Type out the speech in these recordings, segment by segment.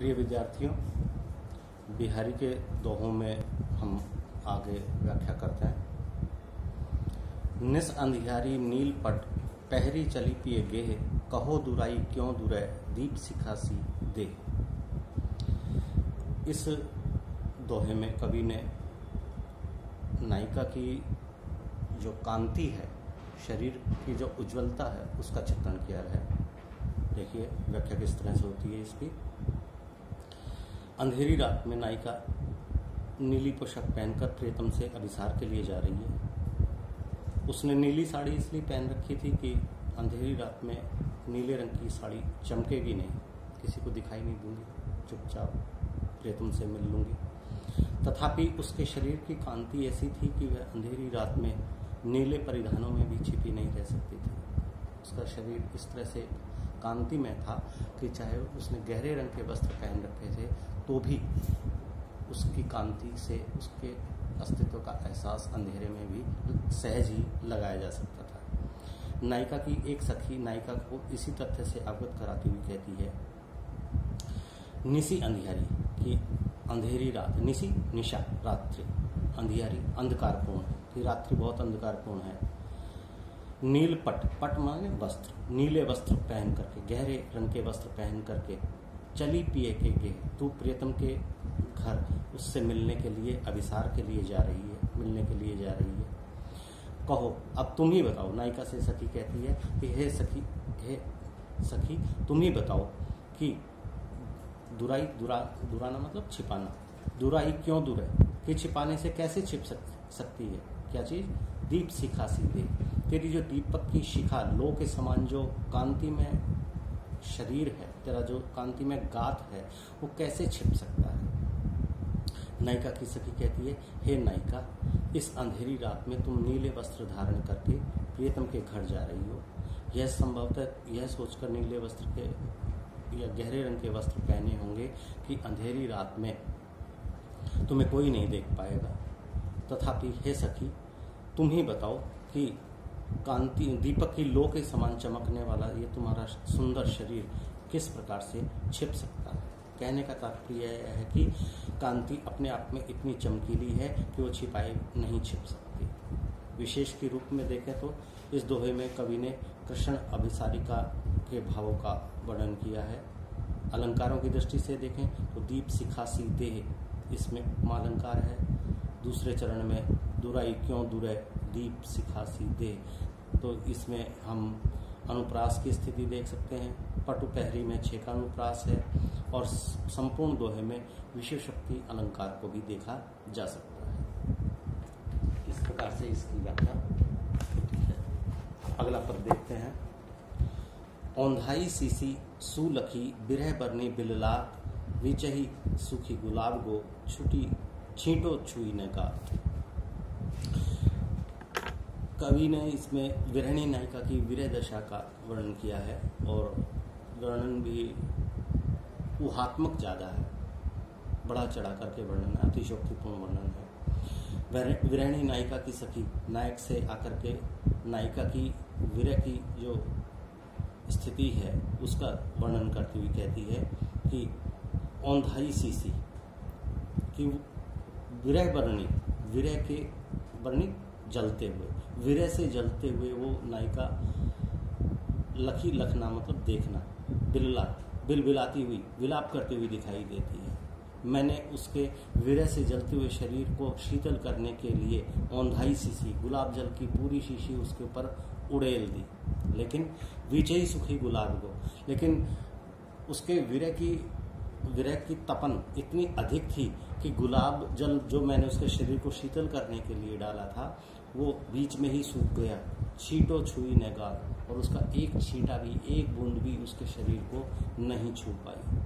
प्रिय विद्यार्थियों, बिहारी के दोहों में हम आगे व्याख्या करते हैं। निस अंधियारी नील पट, पहरी चली पिए गेह, कहो दुराई क्यों दुरै, दीप सिखासी दे इस दोहे में कवि ने नायिका की जो कांति है, शरीर की जो उज्ज्वलता है, उसका चित्रण किया है। देखिए, व्याख्या किस तरह से होती है इसकी। अंधेरी रात में नायिका नीली पोशाक पहनकर प्रियतम से अभिसार के लिए जा रही है। उसने नीली साड़ी इसलिए पहन रखी थी कि अंधेरी रात में नीले रंग की साड़ी चमकेगी नहीं। किसी को दिखाई नहीं दूँगी। चुपचाप प्रियतम से मिल लूँगी। तथापि उसके शरीर की कांति ऐसी थी कि वह अंधेरी रात में नीले परिधानों में भी छिपी नहीं रह सकती थी। उसका शरीर इस तरह से कांति में था कि चाहे उसने गहरे रंग के वस्त्र पहन रखे थे तो भी उसकी कांति से उसके अस्तित्व का एहसास अंधेरे में भी सहज ही लगाया जा सकता था। नायिका की एक सखी नायिका को इसी तथ्य से अवगत कराती हुई कहती है, निसी अंधियारी की अंधेरी रात, निसी निशा रात्रि, अंधियारी अंधकारपूर्ण, की रात्रि बहुत अंधकारपूर्ण है। नील पट पट माने वस्त्र नीले वस्त्र पहन करके गहरे रंग के वस्त्र पहन करके चली पिए के गे तू प्रियतम के घर उससे मिलने के लिए अभिसार के लिए जा रही है मिलने के लिए जा रही है। कहो अब तुम ही बताओ नायिका से सखी कहती है कि हे सखी हे सखी तुम ही बताओ कि दुराई दुरा दुराना मतलब छिपाना। दुराई क्यों दूर है? कि छिपाने से कैसे छिप सक, सकती है? क्या चीज़? दीप शिखा सीधे। तेरी जो दीपक की शिखा लो के समान जो कांति में शरीर है, तेरा जो कांति में गात है, वो कैसे छिप सकता है? नायिका की सखी कहती है, हे नायिका, इस अंधेरी रात में तुम नीले वस्त्र धारण करके प्रियतम के घर जा रही हो। यह संभवतः यह सोचकर नीले वस्त्र के या गहरे रंग के वस्त्र पहने होंगे कि अंधेरी रात में तुम्हें कोई नहीं देख पाएगा। तथापि, हे सखी, तुम ही बताओ कि कांति दीपक की लो के समान चमकने वाला, ये तुम्हारा सुंदर शरीर किस प्रकार से छिप सकता है? कहने का तात्पर्य यह है कि कांति अपने आप में इतनी चमकीली है कि वो छिपाई नहीं छिप सकती। विशेष के रूप में देखें तो इस दोहे में कवि ने कृष्ण अभिसारिका के भावों का वर्णन किया है। अलंकारों की दृष्टि से देखें तो दीप सिखासी देह, इसमें उपमालंकार है। दूसरे चरण में, दुराई क्यों दुरै दीप सिखासी देह तो इसमें हम अनुप्रास की स्थिति देख सकते हैं। पटु पहरी में छे का अनुप्रास है और संपूर्ण दोहे में विशेष शक्ति अलंकार को भी देखा जा सकता है। इस प्रकार से इसकी व्याख्या अगला पद देखते हैं। औंधाई सीसी सुलखी बिरह बरनी बिललात, विचही सुखी गुलाब गो छुटी, छींटो छुई ने का कवि ने इसमें विरहणी नायिका की विरह दशा का वर्णन किया है और वर्णन भी ऊहात्मक ज़्यादा है। बड़ा चढ़ा करके वर्णन अतिशोक्तिपूर्ण वर्णन है। विरहणी नायिका की सखी नायक से आकर के नायिका की विरह की जो स्थिति है, उसका वर्णन करती हुई कहती है कि औंधाई सीसी, कि विरह वर्णी विरह के वर्णी जलते हुए। विरह से जलते हुए वो नायिका लखी लखना मतलब देखना बिल्ला बिल बिलाती हुई, विलाप करती हुई दिखाई देती है। मैंने उसके विरह से जलते हुए शरीर को शीतल करने के लिए औंधाई शीशी, गुलाब जल की पूरी शीशी उसके ऊपर उड़ेल दी। लेकिन विजयी सुखी गुलाब को। लेकिन उसके विरह की विरह की तपन इतनी अधिक थी कि गुलाब जल जो मैंने उसके शरीर को शीतल करने के लिए डाला था वो बीच में ही सूख गया। छीटो छुई नगार और उसका एक छींटा भी, एक बूंद भी उसके शरीर को नहीं छू पाई।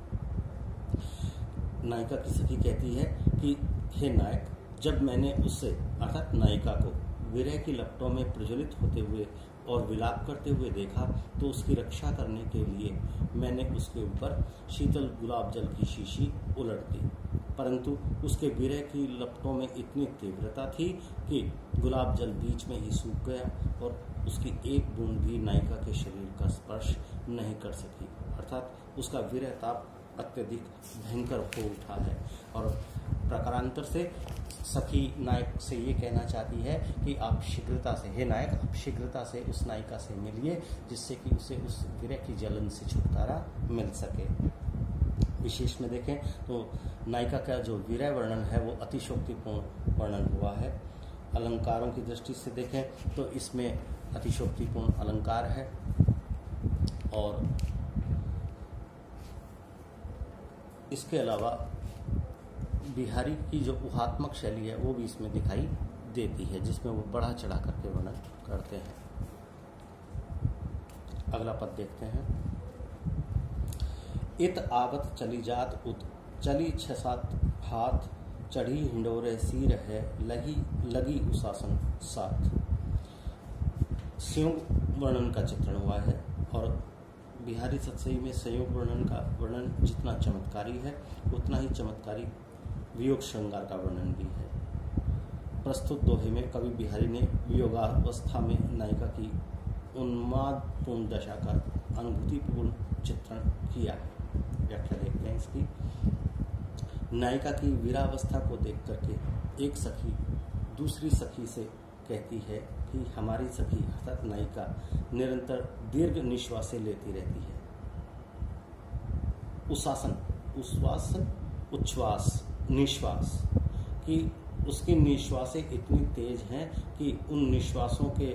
नायिका की सखी कहती है कि, हे नायक, जब मैंने उससे, अर्थात नायिका को, विरह की लपटों में प्रज्वलित होते हुए और विलाप करते हुए देखा तो उसकी रक्षा करने के लिए मैंने उसके ऊपर शीतल गुलाब जल की शीशी उलट दी। परंतु उसके विरह की लपटों में इतनी तीव्रता थी कि गुलाब जल बीच में ही सूख गया और उसकी एक बूंद भी नायिका के शरीर का स्पर्श नहीं कर सकी। अर्थात उसका विरह ताप अत्यधिक भयंकर हो उठा है और प्रकारांतर से सखी नायक से ये कहना चाहती है कि आप शीघ्रता से, हे नायक, आप शीघ्रता से उस नायिका से मिलिए जिससे कि उसे उस विरह की जलन से छुटकारा मिल सके। विशेष में देखें तो नायिका का जो विरय वर्णन है, वो अतिशोक्तिपूर्ण वर्णन हुआ है। अलंकारों की दृष्टि से देखें तो इसमें अतिशोक्तिपूर्ण अलंकार है और इसके अलावा बिहारी की जो उहात्मक शैली है, वो भी इसमें दिखाई देती है, जिसमें वो बढ़ा चढ़ा करके वर्णन करते हैं। अगला पद देखते हैं। इत आवत चली जात उत, चली छ सात हाथ, चढ़ी हिंडोरे सीर है लगी लगी उशासन साथ। संयोग वर्णन का चित्रण हुआ है, और बिहारी सत्सई में संयोग वर्णन का वर्णन जितना चमत्कारी है, उतना ही चमत्कारी वियोग श्रृंगार का वर्णन भी है। प्रस्तुत दोहे में कवि बिहारी ने वियोगावस्था में नायिका की उन्मादपूर्ण दशा का अनुभूतिपूर्ण चित्रण किया। है व्याख्या देखते हैं इसकी। नायिका की वीरावस्था को देख करके एक सखी दूसरी सखी से कहती है कि हमारी सखी अर्थात नायिका निरंतर दीर्घ निश्वासें लेती रहती है। उशासन उश्वास उच्छ्वास, निश्वास, कि उसकी निश्वासें इतनी तेज हैं कि उन निश्वासों के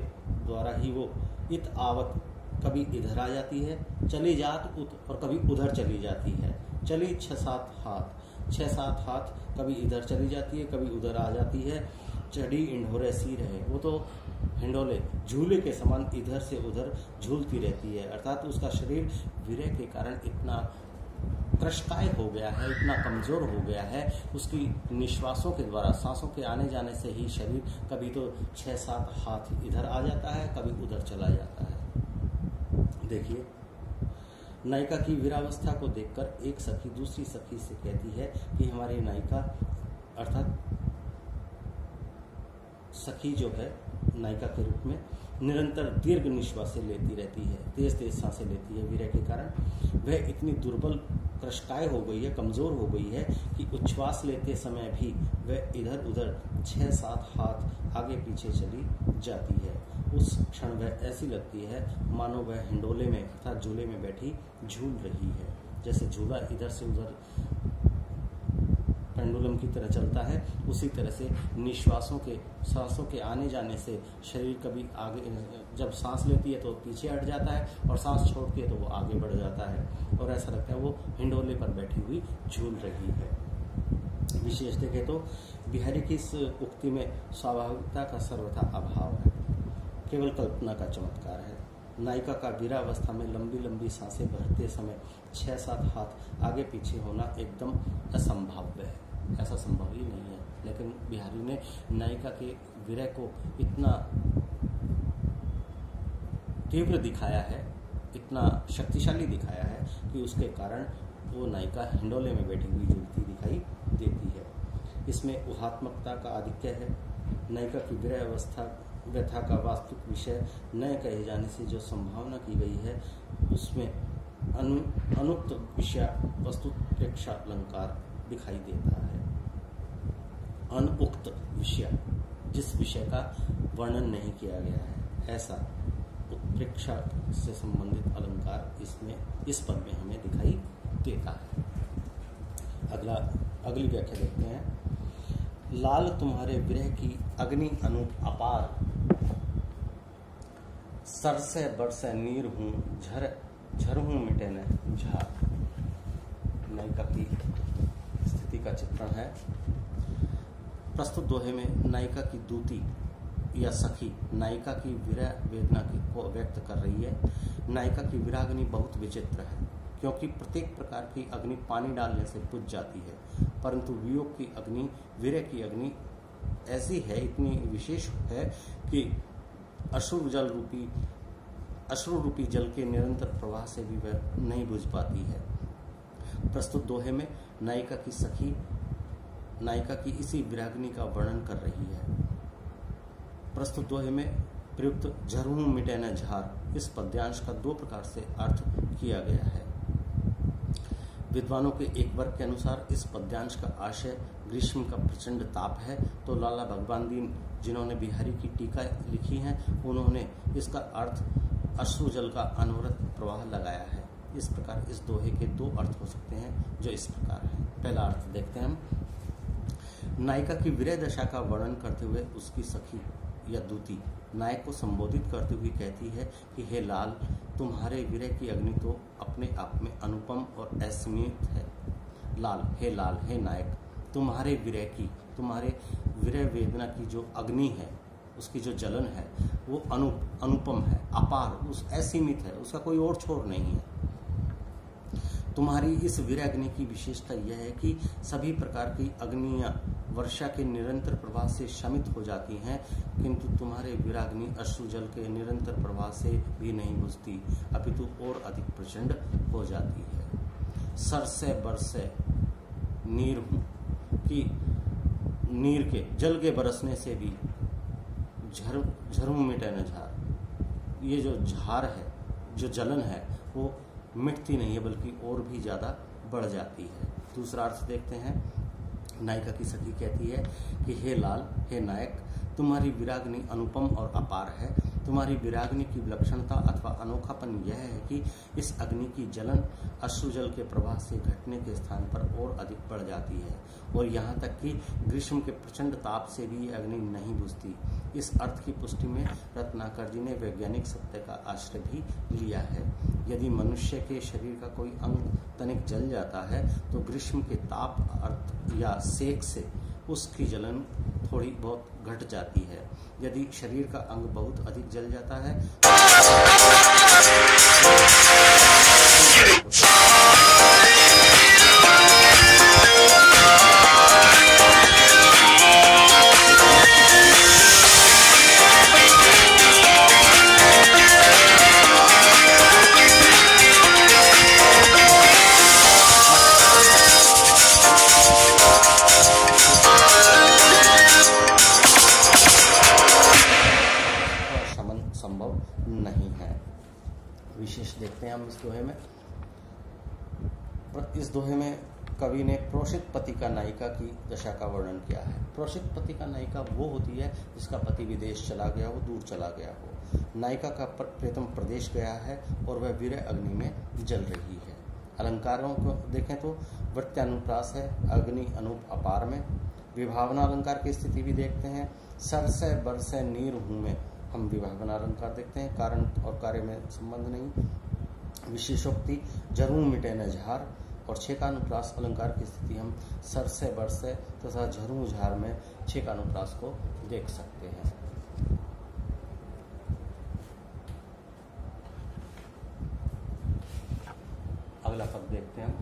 द्वारा ही वो इत आवत कभी इधर आ जाती है, चली जात उत, और कभी उधर चली जाती है। चली छह सात हाथ। छः सात हाथ, कभी इधर चली जाती है, कभी उधर आ जाती है। चढ़ी इंडोरे सी रहे वो तो हिंडोले, झूले के समान इधर से उधर झूलती रहती है। अर्थात उसका शरीर विरह के कारण इतना क्रशकाय हो गया है, इतना कमज़ोर हो गया है, उसकी निश्वासों के द्वारा, सांसों के आने जाने से ही शरीर कभी तो छह सात हाथ इधर आ जाता है, कभी उधर चला जाता है। देखिए। नायिका की वीरावस्था को देखकर एक सखी दूसरी सखी से कहती है कि हमारी नायिका, अर्थात सखी जो है नायिका के रूप में निरंतर दीर्घ निश्वासें लेती रहती है, तेज तेज साँसें लेती है वीर के कारण। वह इतनी दुर्बल, क्रशकाय हो गई है, कमज़ोर हो गई है कि उच्छ्वास लेते समय भी वह इधर उधर छह सात हाथ आगे पीछे चली जाती है। उस क्षण वह ऐसी लगती है, मानो वह हिंडोले में अर्थात झूले में बैठी झूल रही है। जैसे झूला इधर से उधर पेंडुलम की तरह चलता है, उसी तरह से निश्वासों के, सांसों के आने जाने से शरीर कभी आगे, जब सांस लेती है तो पीछे हट जाता है और सांस छोड़ती है तो वो आगे बढ़ जाता है। और ऐसा लगता है वो हिंडोले पर बैठी हुई झूल रही है। विशेष देखें तो बिहारी की इस उक्ति में स्वाभाविकता का सर्वथा अभाव है। केवल कल्पना का चमत्कार है। नायिका का वीरावस्था में लंबी लंबी साँसें भरते समय छह सात हाथ आगे पीछे होना एकदम असंभाव्य है। ऐसा संभव ही नहीं है। लेकिन बिहारी ने नायिका के विरह को इतना तीव्र दिखाया है, इतना शक्तिशाली दिखाया है कि उसके कारण वो नायिका हिंडोले में बैठी हुई जुलती दिखाई देती है। इसमें उहात्मकता का आधिक्य है। नायिका की विरह अवस्था व्यथा का वास्तविक विषय न कहे जाने से जो संभावना की गई है, उसमें अनु, अनुक्त विषय वस्तु प्रेक्षा अलंकार दिखाई देता है। अनुक्त विषय, जिस विषय का वर्णन नहीं किया गया है, ऐसा उत्प्रेक्षा से संबंधित अलंकार इसमें, इस पद में हमें दिखाई देता है। अगला, अगली व्याख्या देखते हैं। लाल तुम्हारे विरह की अग्नि अनुप अपार सरसे बरसे नीर हूँ, झर झर हूँ मिटे न झार। नायिका की स्थिति का चित्रण है। प्रस्तुत दोहे में नायिका की दूती या सखी नायिका की विरह वेदना की को व्यक्त कर रही है। नायिका की विराग्नि बहुत विचित्र है, क्योंकि प्रत्येक प्रकार की अग्नि पानी डालने से बुझ जाती है, परंतु वियोग की अग्नि, विरह की अग्नि ऐसी है, इतनी विशेष है कि अश्रु जल रूपी, अश्रु रूपी जल के निरंतर प्रवाह से भी वह नहीं बुझ पाती है। प्रस्तुत दोहे में नायिका की सखी, नायिका की इसी विराग्नि का वर्णन कर रही है। प्रस्तुत दोहे में प्रयुक्त झरू मिटे न झार, इस पद्यांश का दो प्रकार से अर्थ किया गया है। विद्वानों के एक वर्ग के अनुसार इस पद्यांश का आशय ग्रीष्म का प्रचंड ताप है तो लाला भगवान दीन जिन्होंने बिहारी की टीका लिखी है, उन्होंने इसका अर्थ अश्रु जल का अनवरत प्रवाह लगाया है। इस प्रकार इस दोहे के दो अर्थ हो सकते हैं, जो इस प्रकार है। पहला अर्थ देखते हैं हम। नायिका की विरह दशा का वर्णन करते हुए उसकी सखी या दूती नायक को संबोधित करते हुए कहती है कि, हे लाल, तुम्हारे विरह की अग्नि तो अपने आप में अनुपम और असीमित है। लाल, हे लाल, हे नायक तुम्हारे विरह की, तुम्हारे विरह वेदना की जो अग्नि है, उसकी जो जलन है, वो अनु अनुपम है, अपार, उस असीमित है, उसका कोई और छोर नहीं है। तुम्हारी इस विराग्नि की विशेषता यह है कि सभी प्रकार की अग्नियाँ वर्षा के निरंतर प्रवाह से शमित हो जाती हैं, किंतु तुम्हारे विराग्नि अश्रु जल के निरंतर प्रवाह से भी नहीं बुझती, अपितु और अधिक प्रचंड हो जाती है। सर से बरसे नीर हूँ कि नीर के जल के बरसने से भी झर झरू मिटे न झार। ये जो झार है, जो जलन है, वो मिटती नहीं है, बल्कि और भी ज़्यादा बढ़ जाती है। दूसरा अर्थ देखते हैं, नायिका की सखी कहती है कि, हे लाल, हे नायक, तुम्हारी विराग्नि अनुपम और अपार है। तुम्हारी विराग्नि की विलक्षणता अथवा अनोखापन यह है कि इस अग्नि की जलन अश्रुजल के प्रवाह से घटने के स्थान पर और अधिक बढ़ जाती है, और यहाँ तक कि ग्रीष्म के प्रचंड ताप से भी अग्नि नहीं बुझती। इस अर्थ की पुष्टि में रत्नाकर जी ने वैज्ञानिक सत्य का आश्रय भी लिया है। यदि मनुष्य के शरीर का कोई अंग तनिक जल जाता है तो ग्रीष्म के ताप अर्थ या सेक से उसकी जलन थोड़ी बहुत घट जाती है। यदि शरीर का अंग बहुत अधिक जल जाता है इस दोहे में। इस दोहे में कवि ने प्रोषित पति का नायिका की दशा का वर्णन किया है। प्रोषित पति का नायिका वो होती है जिसका पति विदेश चला गया हो, दूर चला गया हो। नायिका का प्रेतम प्रदेश गया है और वह वीर अग्नि में जल रही है। अलंकारों को देखें तो वृत्यानुप्रास है, अग्नि अनूप अपार में। विभावना अलंकार की स्थिति भी देखते हैं। सरसे बरसे नीर हूँ में, हम विभावना अलंकार देखते हैं। कारण और कार्य में संबंध नहीं। विशेषोक्ति, ज़रूर मिटे न झार, और छेकानुप्रास अलंकार की स्थिति हम सर से बर से तथा झरू झार में छेकानुप्रास को देख सकते हैं। अगला पद देखते हैं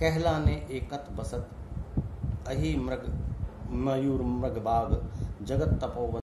कहलाने एकत बसत, अहि मृग, मयूर मृगबाग जगत तपोवन